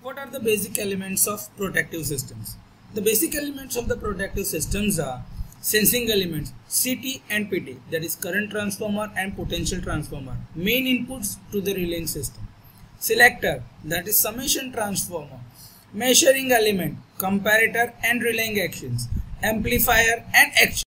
What are the basic elements of protective systems? The basic elements of the protective systems are sensing elements CT and PT that is current transformer and potential transformer main inputs to the relaying system. Selector that is summation transformer measuring element comparator and relaying actions amplifier and action.